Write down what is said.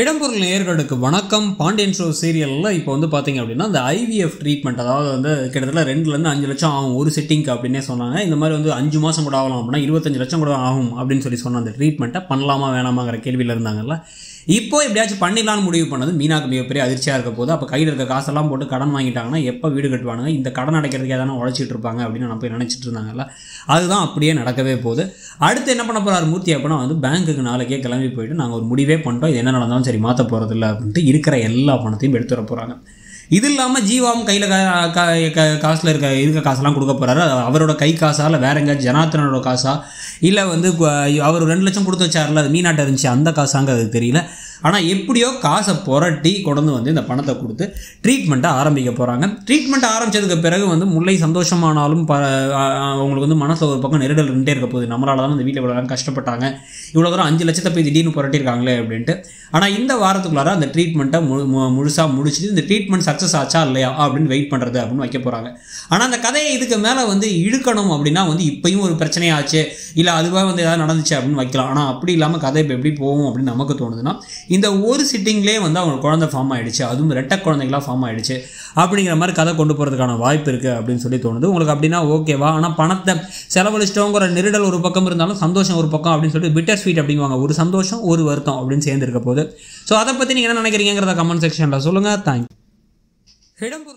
இடம்பொருள் நேயர்களுக்கு வணக்கம். பாண்டியன் ஷோ சீரியலில் இப்போ வந்து பார்த்தீங்க அப்படின்னா அந்த ஐவிஎஃப் ட்ரீட்மெண்ட் அதாவது வந்து கிட்டத்தட்ட ரெண்டுலேருந்து அஞ்சு லட்சம் ஆகும் ஒரு செட்டிங்க்கு அப்படின்னே சொன்னாங்க. இந்த மாதிரி வந்து அஞ்சு மாதம் கூட ஆகலாம் அப்படின்னா இருபத்தஞ்சு லட்சம் கூட ஆகும் அப்படின்னு சொல்லி சொன்ன அந்த ட்ரீட்மெண்ட்டை பண்ணலாமா வேணாமாங்கிற கேள்வியில் இருந்தாங்கல்ல. இப்போ எப்படியாச்சும் பண்ணிடலாம்னு முடிவு பண்ணது மீனாக்கு மிகப்பெரிய அதிர்ச்சியாக இருக்க போது அப்போ கையில் இருக்க காசெல்லாம் போட்டு கடன் வாங்கிட்டாங்கன்னா எப்போ வீடு கட்டுவானுங்க? இந்த கடன் அடைக்கிறதுக்கு எதனா உழைச்சிட்டு இருப்பாங்க அப்படின்னு நான் போய் நினச்சிட்டு இருந்தாங்கல்ல. அதுதான் அப்படியே நடக்கவே போகுது. அடுத்து என்ன பண்ண போகிறார் மூர்த்தி அப்படின்னா வந்து பேங்க்குக்கு நாளைக்கே கிளம்பி போயிட்டு நாங்கள் ஒரு முடிவே பண்ணிட்டோம். இது என்ன நடந்தாலும் சரி மாற்ற போகிறதில்ல அப்படின்ட்டு இருக்கிற எல்லா பணத்தையும் எடுத்து போகிறாங்க இது இல்லாமல் ஜீவாவும் கையில் காசில் இருக்க இருக்க காசெல்லாம் கொடுக்க போகிறாரு அவரோட கை காசா இல்லை வேற எங்கேயாச்சும் ஜனார்த்தனோட காசா? இல்லை வந்து அவர் ரெண்டு லட்சம் கொடுத்து வச்சார்ல அது மீனாட்டை இருந்துச்சு அந்த காசாங்க அது தெரியல. ஆனால் எப்படியோ காசை புரட்டி கொண்டு வந்து இந்த பணத்தை கொடுத்து ட்ரீட்மெண்ட்டை ஆரம்பிக்க போகிறாங்க ட்ரீட்மெண்ட் ஆரம்பிச்சதுக்கு பிறகு வந்து முல்லை சந்தோஷமானாலும் ப அவங்களுக்கு வந்து மனசில் ஒரு பக்கம் நெருடல் இருந்துட்டே இருக்க போகுது. நம்மளால தான் இந்த வீட்டில் இவ்வளோ கஷ்டப்பட்டாங்க. இவ்வளோ தூரம் அஞ்சு லட்சத்தை போய் திடீர்னு புரட்டியிருக்காங்களே அப்படின்ட்டு. ஆனால் இந்த வாரத்துக்குள்ளார அந்த ட்ரீட்மெண்ட்டை முழு மு- முழுசாக முடிச்சுட்டு இந்த ட்ரீட்மெண்ட் சக்ஸஸ் ஆச்சா இல்லையா அப்படின்னு வெயிட் பண்ணுறது அப்படின்னு வைக்க போகிறாங்க ஆனால் அந்த கதையை இதுக்கு மேலே வந்து இழுக்கணும் அப்படின்னா வந்து இப்பயும் ஒரு பிரச்சனையாச்சு. இல்லை அதுவாக வந்து ஏதாவது நடந்துச்சு அப்படின்னு வைக்கலாம். ஆனால் அப்படி இல்லாமல் கதை இப்போ எப்படி போகும் அப்படின்னு நமக்கு தோணுதுன்னா இந்த ஒரு சிட்டிங்லேயே வந்து அவங்க குழந்தை ஃபார்ம் ஆகிடுச்சு அதுவும் ரெட்டை குழந்தைங்களா ஃபார்ம் ஆகிடுச்சு அப்படிங்கிற மாதிரி கதை கொண்டு போகிறதுக்கான வாய்ப்பு இருக்குது அப்படின்னு சொல்லி தோணுது. உங்களுக்கு அப்படின்னா ஓகேவா ஆனால் பணத்தை செலவழிச்சிட்டோங்கிற நெருடல் ஒரு பக்கம் இருந்தாலும் சந்தோஷம் ஒரு பக்கம் அப்படின்னு சொல்லிட்டு பிட்டர் ஸ்வீட் அப்படிங்குவாங்க. ஒரு சந்தோஷம் ஒரு வருத்தம் அப்படின்னு சேர்ந்துருக்க போது ஸோ அதை பற்றி நீங்கள் என்ன நினைக்கிறீங்கிறத கமெண்ட் செக்ஷனில் சொல்லுங்கள் தேங்க்யூ இடம்பொருள்